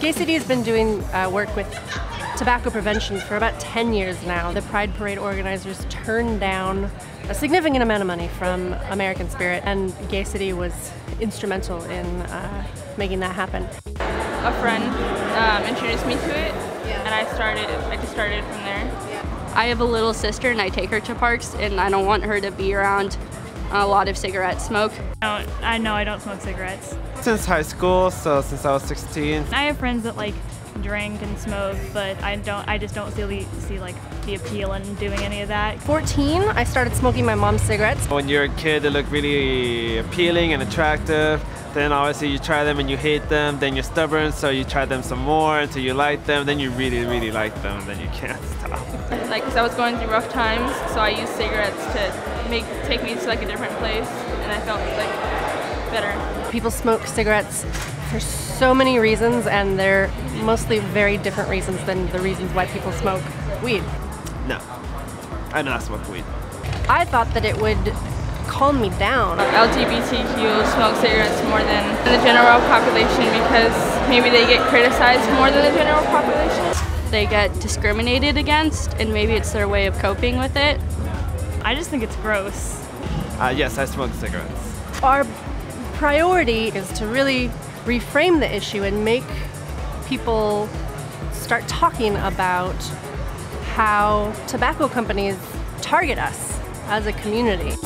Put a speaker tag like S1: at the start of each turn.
S1: Gay City has been doing uh, work with tobacco prevention for about 10 years now. The Pride Parade organizers turned down a significant amount of money from American Spirit, and Gay City was instrumental in uh, making that happen.
S2: A friend um, introduced me to it, and I started. I just started from there.
S3: I have a little sister, and I take her to parks, and I don't want her to be around a lot of cigarette smoke.
S4: No, I know I don't smoke cigarettes.
S5: Since high school, so since I was 16.
S4: I have friends that like drink and smoke, but I don't. I just don't see see like the appeal in doing any of that.
S1: 14, I started smoking my mom's cigarettes.
S5: When you're a kid, they look really appealing and attractive. Then obviously you try them and you hate them. Then you're stubborn, so you try them some more until you like them. Then you really, really like them. Then you can't stop.
S2: Like, cause I was going through rough times, so I used cigarettes to make take me to like a different place, and I felt like better.
S1: People smoke cigarettes for so many reasons, and they're mostly very different reasons than the reasons why people smoke weed.
S5: No, I do not smoke weed.
S1: I thought that it would calm me down.
S2: LGBTQ smoke cigarettes more than the general population because maybe they get criticized more than the general population.
S3: They get discriminated against, and maybe it's their way of coping with it.
S4: I just think it's gross.
S5: Uh, yes, I smoke cigarettes.
S1: Our priority is to really reframe the issue and make people start talking about how tobacco companies target us as a community.